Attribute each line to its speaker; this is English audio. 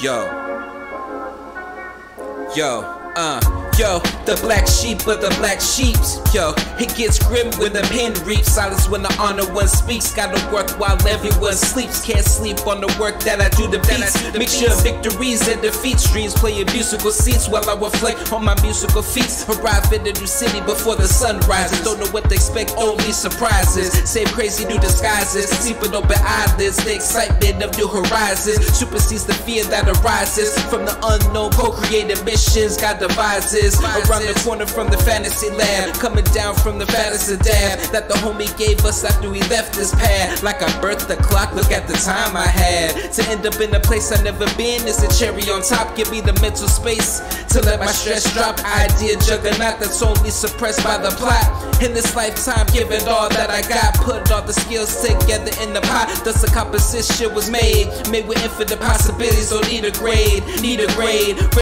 Speaker 1: Yo. Yo, uh, yo, the black sheep of the black sheeps. Yo, it gets grim when the pen reaps. Silence when the honor one speaks. Gotta work while everyone sleeps. Can't sleep on the work that I do the beats. Mixture of victories and defeats. Dreams playing musical seats while I reflect on my musical feats. Arrive in the new city before the sun rises. Don't know what to expect, only surprises. Same crazy new disguises. Sleeping open eyelids. The excitement of new horizons supersedes the fear that arises from the unknown co-created missions. God devises around the corner from the fantasy lab. Coming down from the fantasy dab that the homie gave us after we left this pad. Like I birthed the clock, look at the time I had. To end up in a place I never been is a cherry on top. Give me the mental space to let my stress drop. Idea juggernaut that's only suppressed by the plot. In this lifetime, give it all that I got. Put all the skills together in the pot. Thus the composition was made. Made with infinite possibilities, don't need a grade, need a grade.